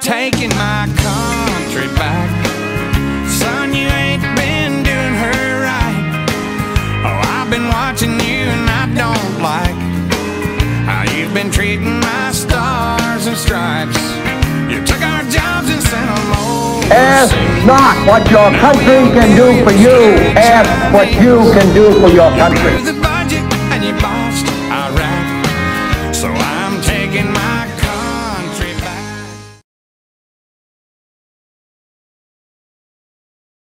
Taking my country back. Son, you ain't been doing her right. Oh, I've been watching you and I don't like how you've been treating my stars and stripes. You took our jobs and sent them Ask not what your country can do for you. Ask what you can do for your country.